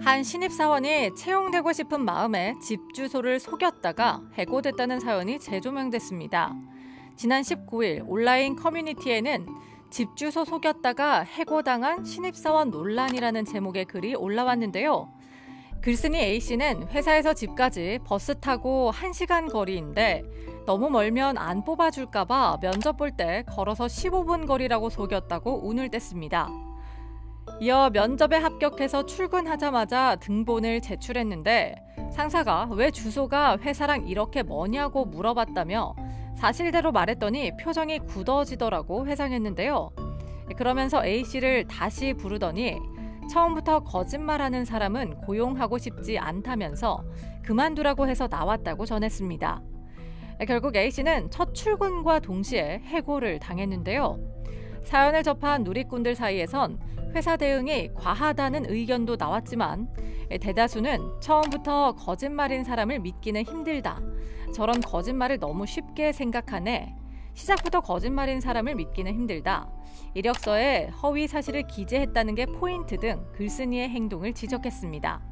한 신입사원이 채용되고 싶은 마음에 집 주소를 속였다가 해고됐다는 사연이 재조명됐습니다. 지난 19일 온라인 커뮤니티에는 집 주소 속였다가 해고당한 신입사원 논란이라는 제목의 글이 올라왔는데요. 글쓴이 A씨는 회사에서 집까지 버스 타고 1시간 거리인데 너무 멀면 안 뽑아줄까봐 면접 볼 때 걸어서 15분 거리라고 속였다고 운을 뗐습니다. 이어 면접에 합격해서 출근하자마자 등본을 제출했는데 상사가 왜 주소가 회사랑 이렇게 머냐고 물어봤다며 사실대로 말했더니 표정이 굳어지더라고 회상했는데요. 그러면서 A씨를 다시 부르더니 처음부터 거짓말하는 사람은 고용하고 싶지 않다면서 그만두라고 해서 나왔다고 전했습니다. 결국 A씨는 첫 출근과 동시에 해고를 당했는데요. 사연을 접한 누리꾼들 사이에선 회사 대응이 과하다는 의견도 나왔지만 대다수는 처음부터 거짓말인 사람을 믿기는 힘들다. 저런 거짓말을 너무 쉽게 생각하네. 시작부터 거짓말인 사람을 믿기는 힘들다. 이력서에 허위 사실을 기재했다는 게 포인트 등 글쓴이의 행동을 지적했습니다.